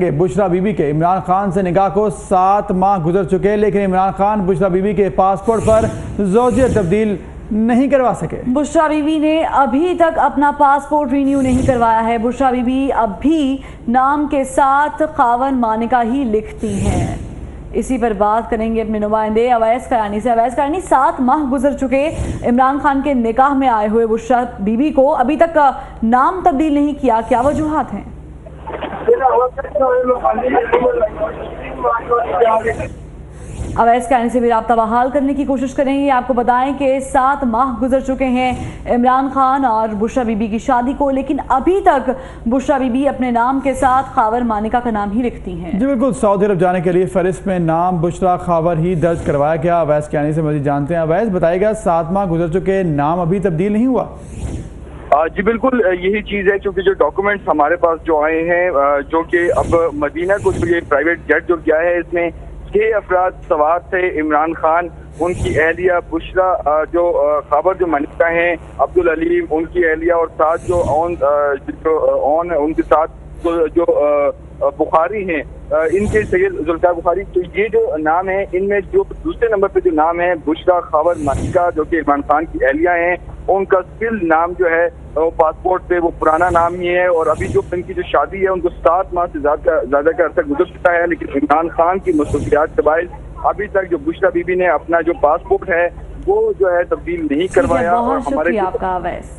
Bushra be be کے عمران خان سے نکاح کو سات ماہ گزر چکے، لیکن عمران خان بشرا بی بی کے پاسپورٹ پر زوجیت تبدیل نہیں کروا سکے۔ بشرا بی بی نے ابھی تک اپنا پاسپورٹ رینیو نہیں کروایا ہے۔ بشرا بی بی اب بھی نام کے ساتھ خاون مانکا ہی لکھتی ہیں۔ اسی پر بات کریں گے اپنے نمائندے اویس کرانی سے۔ اویس کرانی، سات ماہ گزر چکے۔ عمران خان کے نکاح میں آئے ہوئے بشرا بی بی کو ابھی تک نام تبدیل نہیں کیا۔ کیا وجوہات ہیں؟ اویس کرانی سے بھی رابطہ بحال کرنے کی کوشش کریں گے۔ آپ کو بتائیں کہ سات ماہ گزر چکے ہیں عمران خان اور بشرا بی بی کی شادی کو، لیکن ابھی تک بشرا بی بی اپنے نام کے ساتھ خاور مانکا کا نام ہی لکھتی ہیں۔ جی بالکل، سعودی عرب جانے کے لیے فہرست میں نام بشرا خاور ہی درج کروایا گیا۔ اویس کیانی سے مزید جانتے ہیں۔ اویس بتائے گا سات ماہ گزر چکے، نام ابھی تبدیل نہیں ہوا۔ جی بالکل یہی چیز ہے کیونکہ جو ڈاکومنٹس ہمارے پاس جو آئے ہیں جو کہ اب مدینہ کو جو یہ پرائیویٹ جیٹ جو کیا ہے، اس میں چھ افراد سوار تھے، عمران خان، ان کی اہلیہ بشرا جو خبر جو منیکا ہیں، عبدالعلیم، ان کی اہلیہ اور ساتھ جو اون جو اون ان کے ساتھ جو بخاری ہیں ان کے سید ذوالفقار بخاری۔ تو یہ جو نام ہے ان میں جو دوسرے نمبر پہ جو نام ہے بشرا خاور مانکا جو کہ عمران خان کی اہلیہ ہیں ان کا سل نام جو ہے وہ پاسپورٹ پہ وہ پرانا نام ہی ہے اور ابھی جو ان کی جو شادی ہے ان کو سات ماہ سے زیادہ کا عرصہ گزر چکا ہے لیکن عمران خان کی مصروفیات کے باعث ابھی تک جو بشرا بی بی نے اپنا جو پاسپورٹ ہے وہ جو ہے تبدیل نہیں کروایا آپ کا